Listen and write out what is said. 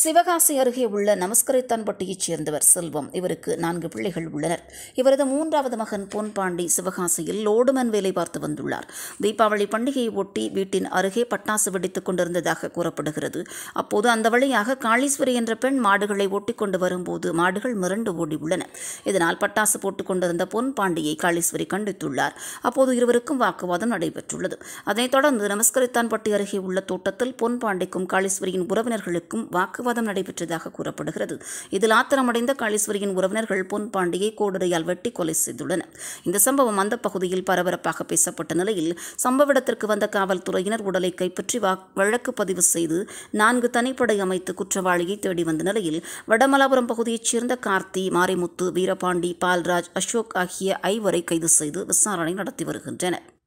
சிவகாசி அருகே உள்ள நமஸ்கரித்தான்பட்டியைச் சேர்ந்தவர் செல்வம். இவருக்கு நான்கு பிள்ளைகள் உள்ளனர். இவரது மூன்றாவது மகன் பொன்பாண்டி சிவகாசியில் லோடுமன் வேலை பார்த்து வந்துள்ளார். தீபாவளி பண்டிகையை ஒட்டி வீட்டின் அருகே பட்டாசு வெடித்துக் கொண்டிருந்ததாக கூறப்படுகிறது. அப்போது அந்த வழியாக காளீஸ்வரி என்ற பெண் மாடுகளை ஓட்டிக்கொண்டு வரும்போது மாடுகள் மிரண்டு ஓடி உள்ளன. இதனால் பட்டாசு போட்டுக் கொண்டிருந்த பொன்பாண்டியை காளீஸ்வரி கண்டித்துள்ளார். அப்போது இருவருக்கும் வாக்குவாதம் நடைபெற்றுள்ளது. அதைத் தொடர்ந்து நமஸ்கரித்தான்பட்டி அருகே உள்ள தோட்டத்தில் பொன்பாண்டிக்கும் காளீஸ்வரியின் உறவினர்களுக்கும் வாக்குவாதம் நடைபெற்றதாக கூறப்படுகிறது. இதில் ஆத்திரமடைந்த காளீஸ்வரியின் உறவினர்கள் பொன் பாண்டியை கோடுரையால் வெட்டி கொலை செய்துள்ளனர். இந்த சம்பவம் அந்த பகுதியில் பரபரப்பாக பேசப்பட்ட நிலையில் சம்பவ இடத்திற்கு வந்த காவல்துறையினர் உடலை கைப்பற்றி வழக்கு பதிவு செய்து நான்கு தனிப்படை அமைத்து குற்றவாளியை தேடி வந்த நிலையில் வடமலாபுரம் பகுதியைச் சேர்ந்த கார்த்தி மாரிமுத்து வீரபாண்டி பால்ராஜ் அசோக் ஆகிய ஐவரை கைது செய்து விசாரணை நடத்தி வருகின்றனர்.